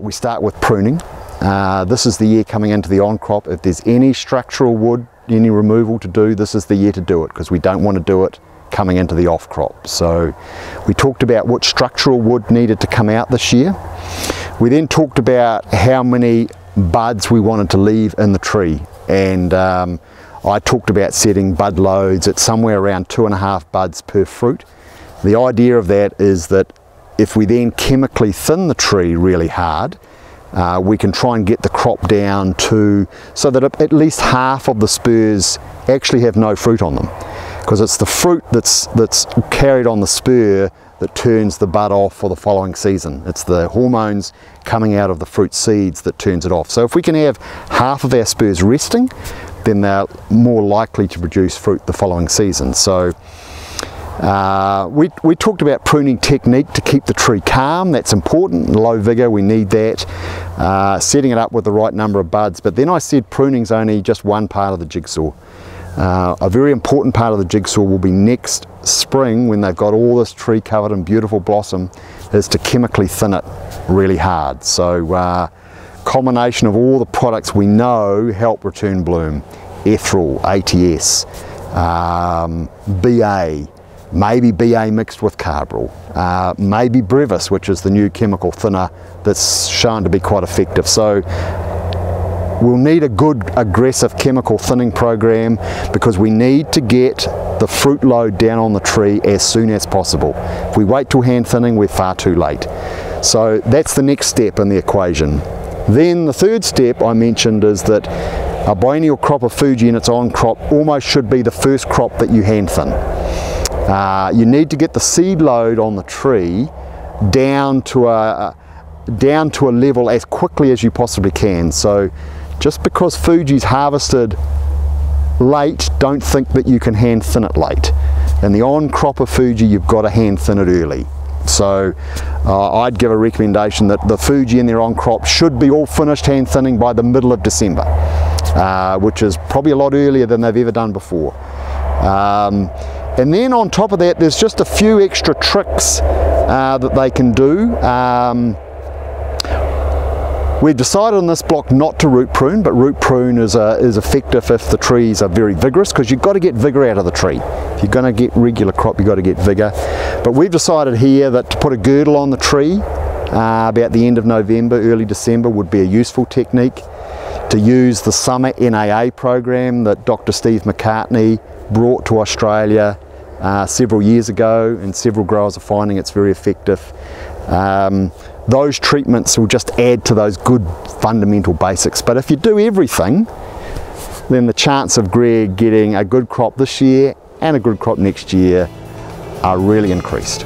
we start with pruning. Uh, this is the year coming into the on crop. If there's any structural wood, any removal to do, this is the year to do it because we don't want to do it coming into the off crop. So we talked about what structural wood needed to come out this year. We then talked about how many buds we wanted to leave in the tree and um, I talked about setting bud loads at somewhere around two and a half buds per fruit. The idea of that is that if we then chemically thin the tree really hard, uh, we can try and get the crop down to so that at least half of the spurs actually have no fruit on them because it's the fruit that's that's carried on the spur that turns the bud off for the following season. It's the hormones coming out of the fruit seeds that turns it off. So if we can have half of our spurs resting, then they're more likely to produce fruit the following season. So uh, we, we talked about pruning technique to keep the tree calm, that's important, low vigour, we need that, uh, setting it up with the right number of buds, but then I said pruning's only just one part of the jigsaw. Uh, a very important part of the jigsaw will be next spring when they've got all this tree covered in beautiful blossom is to chemically thin it really hard. So uh, combination of all the products we know help return bloom, Ethrel, ATS, um, BA, maybe BA mixed with Carbaryl, uh, maybe Brevis, which is the new chemical thinner that's shown to be quite effective. So we'll need a good aggressive chemical thinning program because we need to get the fruit load down on the tree as soon as possible. If we wait till hand thinning, we're far too late. So that's the next step in the equation. Then the third step I mentioned is that a biennial crop of Fuji in its on crop almost should be the first crop that you hand thin. Uh, you need to get the seed load on the tree down to a, down to a level as quickly as you possibly can. So just because Fuji's harvested late, don't think that you can hand thin it late. In the on crop of Fuji, you've got to hand thin it early. So uh, I'd give a recommendation that the Fuji in their on crop should be all finished hand thinning by the middle of December, uh, which is probably a lot earlier than they've ever done before. Um, and then on top of that, there's just a few extra tricks uh, that they can do. Um, We've decided on this block not to root prune, but root prune is, uh, is effective if the trees are very vigorous because you've got to get vigor out of the tree. If you're going to get regular crop, you've got to get vigor. But we've decided here that to put a girdle on the tree uh, about the end of November, early December would be a useful technique. To use the summer NAA program that Dr. Steve McArtney brought to Australia uh, several years ago and several growers are finding it's very effective. Um, those treatments will just add to those good fundamental basics. But if you do everything, then the chance of Greg getting a good crop this year and a good crop next year are really increased.